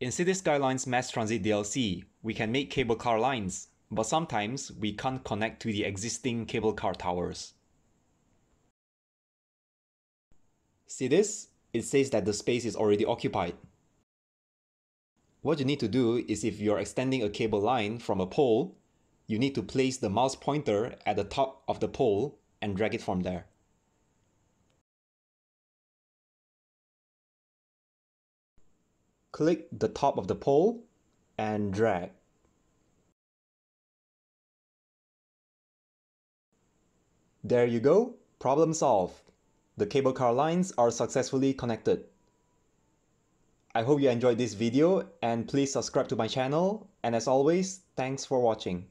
In Cities Skylines Mass Transit DLC, we can make cable car lines, but sometimes we can't connect to the existing cable car towers. See this? It says that the space is already occupied. What you need to do is if you're extending a cable line from a pole, you need to place the mouse pointer at the top of the pole and drag it from there. Click the top of the pole and drag. There you go, problem solved. The cable car lines are successfully connected. I hope you enjoyed this video and please subscribe to my channel and as always, thanks for watching.